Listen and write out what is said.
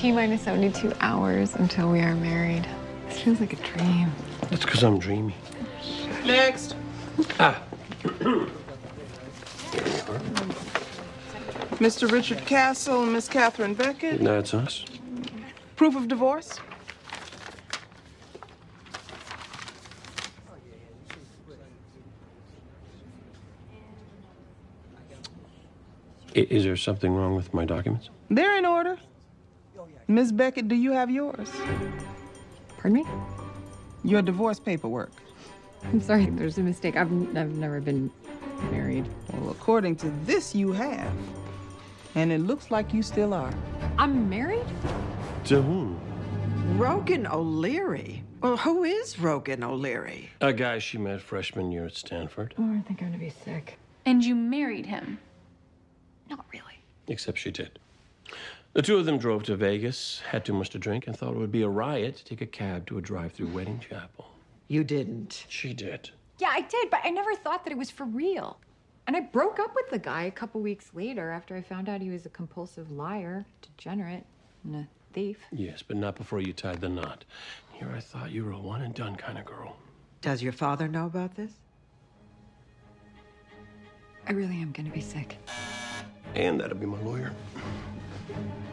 T minus 72 hours until we are married. This feels like a dream. That's because I'm dreamy. Next. Ah. Mr. Richard Castle and Miss Katherine Beckett. That's us. Proof of divorce? Is there something wrong with my documents? They're in order. Miss Beckett, do you have yours? Pardon me? Your divorce paperwork. I'm sorry, there's a mistake. I've, I've never been married. Well, according to this, you have. And it looks like you still are. I'm married? To whom? Rogan O'Leary. Well, who is Rogan O'Leary? A guy she met freshman year at Stanford. Oh, I think I'm gonna be sick. And you married him. Not really. Except she did. The two of them drove to Vegas, had too much to drink, and thought it would be a riot to take a cab to a drive through wedding chapel. You didn't. She did. Yeah, I did, but I never thought that it was for real. And I broke up with the guy a couple weeks later after I found out he was a compulsive liar, degenerate, and a thief. Yes, but not before you tied the knot. Here I thought you were a one and done kind of girl. Does your father know about this? I really am gonna be sick. And that'll be my lawyer. Thank you.